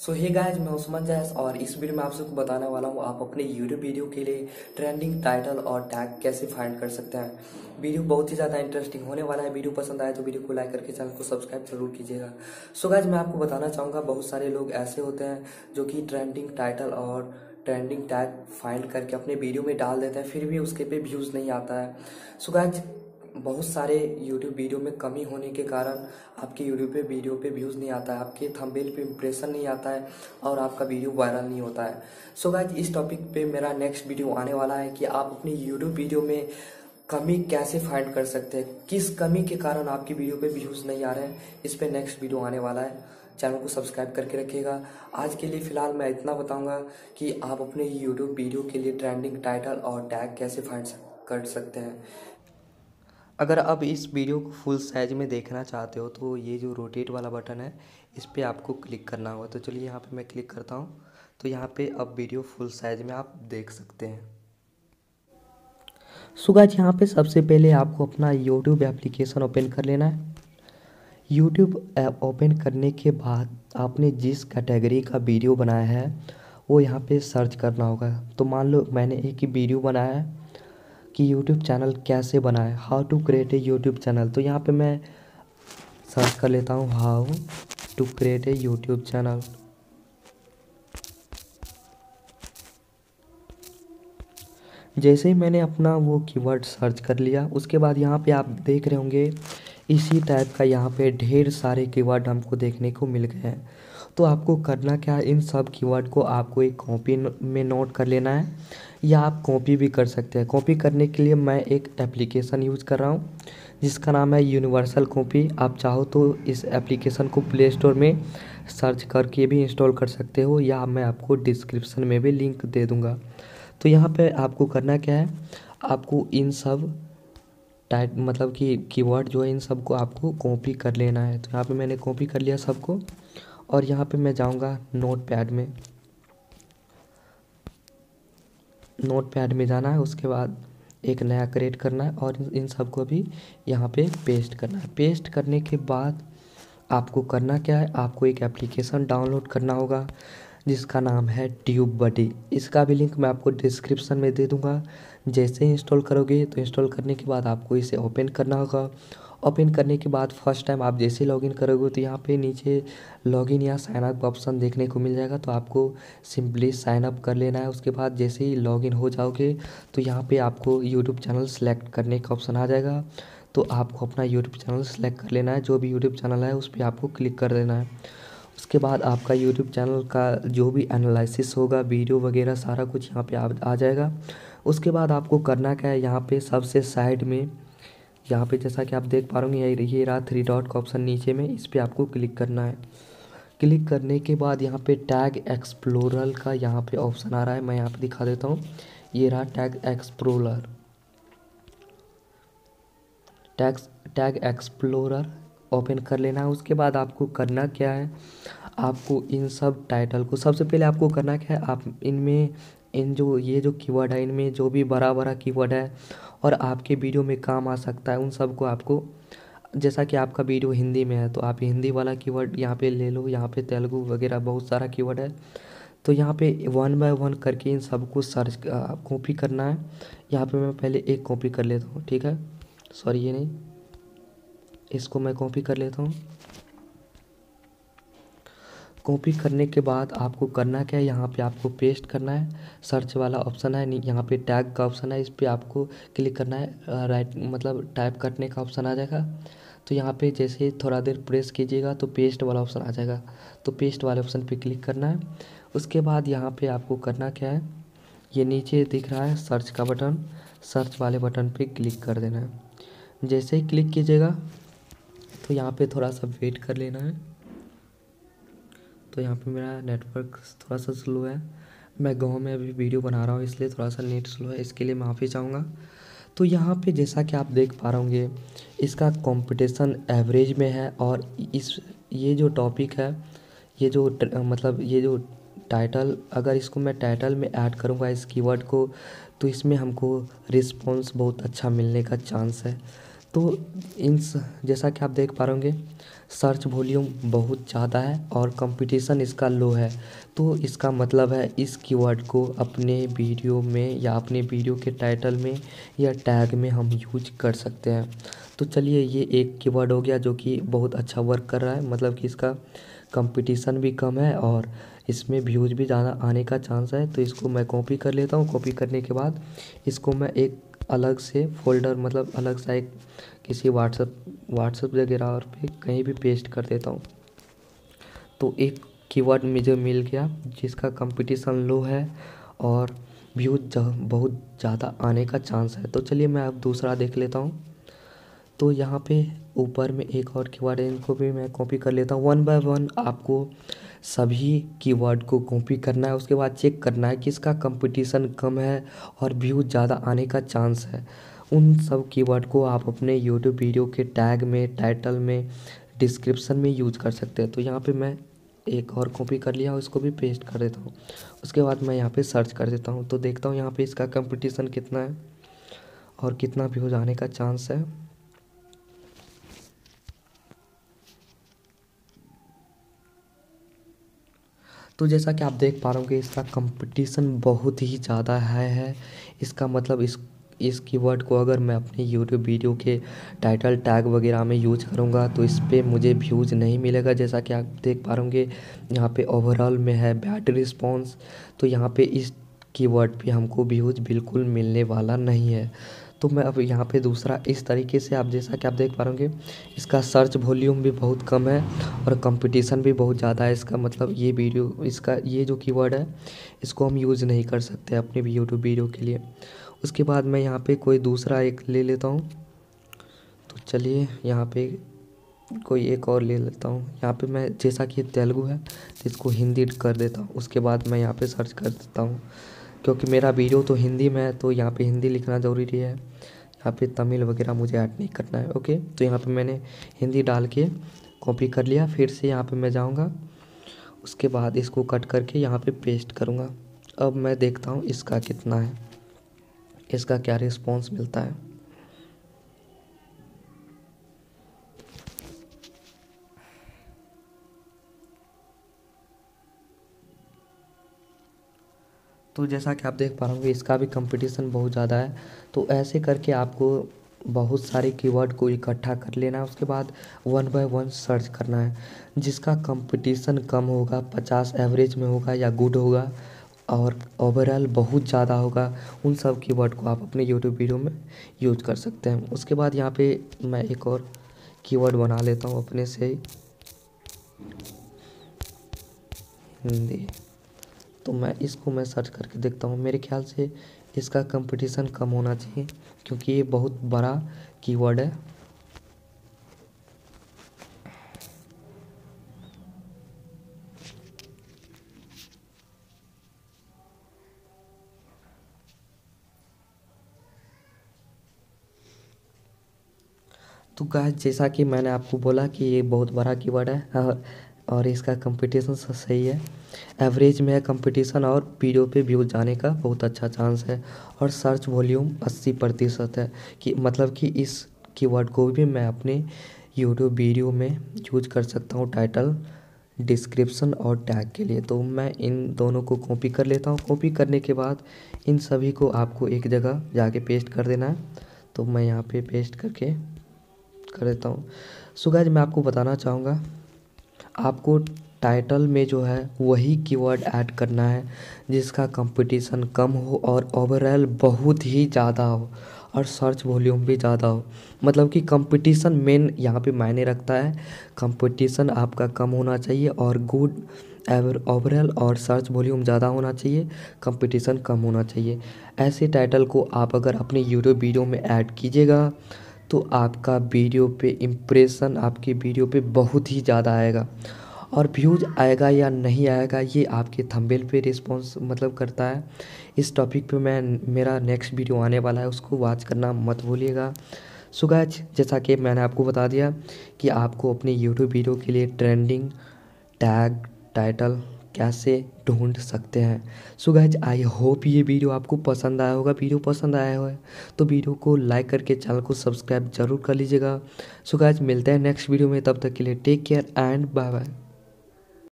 सो hey guys मैं उस्मान जैस और इस वीडियो में आप सबको बताने वाला हूँ, आप अपने यूट्यूब वीडियो के लिए ट्रेंडिंग टाइटल और टैग कैसे फाइंड कर सकते हैं। वीडियो बहुत ही ज़्यादा इंटरेस्टिंग होने वाला है। वीडियो पसंद आए तो वीडियो को लाइक करके चैनल को सब्सक्राइब ज़रूर कीजिएगा। सो गाइज़ मैं आपको बताना चाहूँगा, बहुत सारे लोग ऐसे होते हैं जो कि ट्रेंडिंग टाइटल और ट्रेंडिंग टैग फाइंड करके अपने वीडियो में डाल देते हैं, फिर भी उसके पे व्यूज़ नहीं आता है। सो गाइज़ बहुत सारे यूट्यूब वीडियो में कमी होने के कारण आपके यूट्यूब पे वीडियो पे व्यूज़ नहीं आता है, आपके थंबनेल पे इम्प्रेशन नहीं आता है और आपका वीडियो वायरल नहीं होता है। सो so गाइज़ इस टॉपिक पे मेरा नेक्स्ट वीडियो आने वाला है कि आप अपनी यूट्यूब वीडियो में कमी कैसे फाइंड कर सकते हैं, किस कमी के कारण आपकी वीडियो पे व्यूज़ नहीं आ रहे हैं, इस पर नेक्स्ट वीडियो आने वाला है। चैनल को सब्सक्राइब करके रखिएगा। आज के लिए फ़िलहाल मैं इतना बताऊँगा कि आप अपने यूट्यूब वीडियो के लिए ट्रेंडिंग टाइटल और टैग कैसे फाइंड कर सकते हैं। अगर आप इस वीडियो को फुल साइज़ में देखना चाहते हो तो ये जो रोटेट वाला बटन है, इस पर आपको क्लिक करना होगा। तो चलिए यहाँ पे मैं क्लिक करता हूँ। तो यहाँ पे अब वीडियो फुल साइज़ में आप देख सकते हैं। सुगाज यहाँ पे सबसे पहले आपको अपना यूट्यूब एप्लीकेशन ओपन कर लेना है। यूट्यूब ओपन करने के बाद आपने जिस कैटेगरी का वीडियो बनाया है, वो यहाँ पे सर्च करना होगा। तो मान लो मैंने एक ही वीडियो बनाया है। कि यूट्यूब चैनल कैसे बनाए? How to create a YouTube channel तो यहाँ पे मैं सर्च कर लेता हूँ how to create a YouTube channel जैसे ही मैंने अपना वो कीवर्ड सर्च कर लिया, उसके बाद यहाँ पे आप देख रहे होंगे, इसी टाइप का यहाँ पे ढेर सारे कीवर्ड हमको देखने को मिल गए हैं। तो आपको करना क्या है? इन सब कीवर्ड को आपको एक कॉपी में नोट कर लेना है। या आप कॉपी भी कर सकते हैं। कॉपी करने के लिए मैं एक एप्लीकेशन यूज़ कर रहा हूँ, जिसका नाम है यूनिवर्सल कॉपी। आप चाहो तो इस एप्लीकेशन को प्ले स्टोर में सर्च करके भी इंस्टॉल कर सकते हो, या मैं आपको डिस्क्रिप्शन में भी लिंक दे दूँगा। तो यहाँ पे आपको करना क्या है, आपको इन सब टाइट मतलब कि कीवर्ड जो है, इन सबको आपको कॉपी कर लेना है। तो यहाँ पे मैंने कॉपी कर लिया सबको, और यहाँ पे मैं जाऊँगा नोट पैड में। नोट पैड में जाना है, उसके बाद एक नया क्रिएट करना है और इन सबको भी यहाँ पे पेस्ट करना है। पेस्ट करने के बाद आपको करना क्या है? आपको एक एप्लीकेशन डाउनलोड करना होगा, जिसका नाम है ट्यूब बडी इसका भी लिंक मैं आपको डिस्क्रिप्शन में दे दूँगा। जैसे इंस्टॉल करोगे तो इंस्टॉल करने के बाद आपको इसे ओपन करना होगा ओपन करने के बाद फ़र्स्ट टाइम आप जैसे लॉगिन करोगे तो यहाँ पे नीचे लॉगिन या साइन अप ऑप्शन देखने को मिल जाएगा। तो आपको सिंपली साइन अप कर लेना है। उसके बाद जैसे ही लॉगिन हो जाओगे तो यहाँ पे आपको यूट्यूब चैनल सेलेक्ट करने का ऑप्शन आ जाएगा। तो आपको अपना यूट्यूब चैनल सेलेक्ट कर लेना है। जो भी यूट्यूब चैनल है उस पर आपको क्लिक कर देना है। उसके बाद आपका यूट्यूब चैनल का जो भी एनालिसिस होगा, वीडियो वगैरह सारा कुछ यहाँ पे आ जाएगा। उसके बाद आपको करना क्या है? यहाँ पे सबसे साइड में यहाँ पे जैसा कि आप देख पा रहे होंगे, ये रहा थ्री डॉट का ऑप्शन नीचे में, इस पर आपको क्लिक करना है। क्लिक करने के बाद यहाँ पे टैग एक्सप्लोरर का यहाँ पे ऑप्शन आ रहा है, मैं यहाँ पे दिखा देता हूँ। ये रहा tag explorer tag tag explorer open कर लेना है। उसके बाद आपको करना क्या है? आपको इन सब टाइटल को, सबसे पहले आपको करना क्या है? आप इनमें इन जो, ये जो कीवर्ड है, इनमें जो भी बड़ा बड़ा कीवर्ड है और आपके वीडियो में काम आ सकता है, उन सबको आपको, जैसा कि आपका वीडियो हिंदी में है तो आप हिंदी वाला कीवर्ड यहाँ पे ले लो, यहाँ पे तेलुगु वगैरह बहुत सारा कीवर्ड है तो यहाँ पे वन बाय वन करके इन सबको सर्च कॉपी करना है। यहाँ पे मैं पहले एक कॉपी कर लेता हूँ, ठीक है? सॉरी ये नहीं। इसको मैं कॉपी कर लेता हूँ। कॉपी करने के बाद आपको करना क्या है? यहाँ पे आपको पेस्ट करना है। सर्च वाला ऑप्शन है यहाँ पे टैग का ऑप्शन है, इस पर आपको क्लिक करना है राइट मतलब टाइप करने का ऑप्शन आ जाएगा। तो यहाँ पे जैसे थोड़ा देर प्रेस कीजिएगा तो पेस्ट वाला ऑप्शन आ जाएगा। तो पेस्ट वाले ऑप्शन पे क्लिक करना है। उसके बाद यहाँ पे आपको करना क्या है? ये नीचे दिख रहा है सर्च का बटन। सर्च वाले बटन पे क्लिक कर देना है। जैसे ही क्लिक कीजिएगा तो यहाँ पे थोड़ा सा वेट कर लेना है। तो यहाँ पे मेरा नेटवर्क थोड़ा सा स्लो है। मैं गाँव में अभी वीडियो बना रहा हूँ, इसलिए थोड़ा सा नेट स्लो है, इसके लिए माफ़ी चाहूँगा। तो यहाँ पे जैसा कि आप देख पा रहे होंगे, इसका कंपटीशन एवरेज में है और इस, ये जो टॉपिक है, ये जो मतलब ये जो टाइटल अगर इसको मैं टाइटल में ऐड करूँगा इस कीवर्ड को तो इसमें हमको रिस्पॉन्स बहुत अच्छा मिलने का चांस है। तो इन जैसा कि आप देख पा रहे सर्च वॉल्यूम बहुत ज़्यादा है और कंपटीशन इसका लो है। तो इसका मतलब है इस कीवर्ड को अपने वीडियो में या अपने वीडियो के टाइटल में या टैग में हम यूज़ कर सकते हैं। तो चलिए ये एक कीवर्ड हो गया जो कि बहुत अच्छा वर्क कर रहा है। मतलब कि इसका कंपटीशन भी कम है और इसमें व्यूज़ भी ज़्यादा आने का चांस है। तो इसको मैं कॉपी कर लेता हूँ। कॉपी करने के बाद इसको मैं एक अलग से फोल्डर मतलब अलग सा एक किसी व्हाट्सअप व्हाट्सअप वगैरह और पे कहीं भी पेस्ट कर देता हूँ। तो एक कीवर्ड मुझे मिल गया जिसका कंपटीशन लो है और व्यू बहुत ज़्यादा आने का चांस है। तो चलिए मैं अब दूसरा देख लेता हूँ। तो यहाँ पे ऊपर में एक और कीवर्ड है, इनको भी मैं कॉपी कर लेता हूँ। वन बाय वन आपको सभी कीवर्ड को कॉपी करना है, उसके बाद चेक करना है कि इसका कंपटीशन कम है और व्यूज़ ज़्यादा आने का चांस है। उन सब कीवर्ड को आप अपने यूट्यूब वीडियो के टैग में टाइटल में डिस्क्रिप्शन में यूज़ कर सकते हैं। तो यहाँ पे मैं एक और कॉपी कर लिया उसको भी पेस्ट कर देता हूँ। उसके बाद मैं यहाँ पे सर्च कर देता हूँ। तो देखता हूँ यहाँ पे इसका कंपटीशन कितना है और कितना व्यूज़ आने का चांस है। तो जैसा कि आप देख पा रहे होंगे, इसका कंपटीशन बहुत ही ज़्यादा है है। इसका मतलब इस इस कीवर्ड को अगर मैं अपने यूट्यूब वीडियो के टाइटल टैग वगैरह में यूज़ करूँगा तो इस पर मुझे व्यूज़ नहीं मिलेगा। जैसा कि आप देख पा रहे यहाँ पे ओवरऑल में है बैड रिस्पॉन्स तो यहाँ पे इस कीवर्ड पे हमको व्यूज़ बिल्कुल मिलने वाला नहीं है। तो मैं अब यहाँ पे दूसरा इस तरीके से आप जैसा कि आप देख पा रहे इसका सर्च वॉल्यूम भी बहुत कम है और कंपटीशन भी बहुत ज़्यादा है इसका मतलब ये वीडियो इसका ये जो कीवर्ड है, इसको हम यूज़ नहीं कर सकते अपने भी यूट्यूब वीडियो के लिए। उसके बाद मैं यहाँ पे कोई दूसरा एक ले लेता हूँ। तो चलिए यहाँ पे कोई एक और ले लेता हूँ। यहाँ पे मैं, जैसा कि तेलुगु है तो इसको हिंदी कर देता हूँ। उसके बाद मैं यहाँ पे सर्च कर देता हूँ। क्योंकि मेरा वीडियो तो हिंदी में है तो यहाँ पे हिंदी लिखना ज़रूरी है। यहाँ पे तमिल वगैरह मुझे ऐड नहीं करना है ओके तो यहाँ पे मैंने हिंदी डाल के कॉपी कर लिया, फिर से यहाँ पे मैं जाऊँगा। उसके बाद इसको कट करके यहाँ पे पेस्ट करूँगा। अब मैं देखता हूँ इसका कितना है, इसका क्या रिस्पॉन्स मिलता है। तो जैसा कि आप देख पा रहे होंगे, इसका भी कंपटीशन बहुत ज़्यादा है। तो ऐसे करके आपको बहुत सारे कीवर्ड को इकट्ठा कर लेना है, उसके बाद वन बाय वन सर्च करना है, जिसका कंपटीशन कम होगा, पचास एवरेज में होगा या गुड होगा, और ओवरऑल बहुत ज़्यादा होगा, उन सब कीवर्ड को आप अपने यूट्यूब वीडियो में यूज़ कर सकते हैं। उसके बाद यहाँ पे मैं एक और कीवर्ड बना लेता हूँ अपने से। हिंदी। तो मैं इसको मैं सर्च करके देखता हूँ। मेरे ख्याल से इसका कंपटीशन कम होना चाहिए, क्योंकि ये बहुत बड़ा कीवर्ड है। तो गाय जैसा कि मैंने आपको बोला कि ये बहुत बड़ा कीवर्ड है और इसका कंपटीशन सही है। एवरेज में है कंपटीशन और वीडियो पे व्यूज़ जाने का बहुत अच्छा चांस है। और सर्च वॉल्यूम अस्सी प्रतिशत है कि मतलब कि इस कीवर्ड को भी मैं अपने यूट्यूब वीडियो में यूज़ कर सकता हूँ टाइटल डिस्क्रिप्शन और टैग के लिए। तो मैं इन दोनों को कॉपी कर लेता हूँ। कॉपी करने के बाद इन सभी को आपको एक जगह जाके पेस्ट कर देना है। तो मैं यहाँ पे पेस्ट करके कर देता हूँ। सो मैं आपको बताना चाहूँगा आपको टाइटल में जो है वही कीवर्ड ऐड करना है, जिसका कंपटीशन कम हो और ओवरऑल बहुत ही ज़्यादा हो और सर्च वॉल्यूम भी ज़्यादा हो। मतलब कि कंपटीशन मेन यहाँ पे मायने रखता है। कंपटीशन आपका कम होना चाहिए और गुड एवर ओवरऑल और सर्च वॉल्यूम ज़्यादा होना चाहिए कंपटीशन कम होना चाहिए। ऐसे टाइटल को आप अगर अपने यूट्यूब वीडियो में ऐड कीजिएगा तो आपका वीडियो पे इम्प्रेशन आपकी वीडियो पे बहुत ही ज़्यादा आएगा। और व्यूज़ आएगा या नहीं आएगा, ये आपके थंबेल पे रिस्पॉन्स मतलब करता है। इस टॉपिक पे मैं, मेरा नेक्स्ट वीडियो आने वाला है, उसको वॉच करना मत भूलिएगा। सो जैसा कि मैंने आपको बता दिया कि आपको अपनी यूट्यूब वीडियो के लिए ट्रेंडिंग टैग टाइटल कैसे ढूंढ सकते हैं। सो गाइज़ आई होप ये वीडियो आपको पसंद आया होगा। वीडियो पसंद आया हो तो वीडियो को लाइक करके चैनल को सब्सक्राइब ज़रूर कर लीजिएगा। सो गाइज़ मिलते हैं नेक्स्ट वीडियो में, तब तक के लिए take care and bye bye